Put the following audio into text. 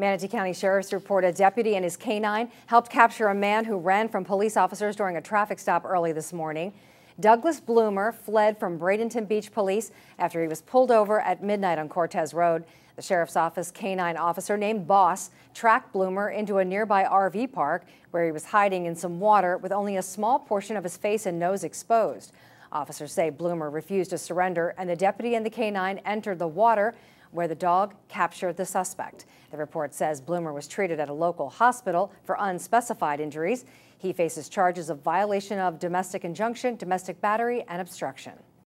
Manatee County Sheriff's report a deputy and his canine helped capture a man who ran from police officers during a traffic stop early this morning. Douglas Bloomer fled from Bradenton Beach Police after he was pulled over at midnight on Cortez Road. The sheriff's office canine officer named Boss tracked Bloomer into a nearby RV park where he was hiding in some water with only a small portion of his face and nose exposed. Officers say Bloomer refused to surrender and the deputy and the canine entered the water where the dog captured the suspect. The report says Bloomer was treated at a local hospital for unspecified injuries. He faces charges of violation of domestic injunction, domestic battery, and obstruction.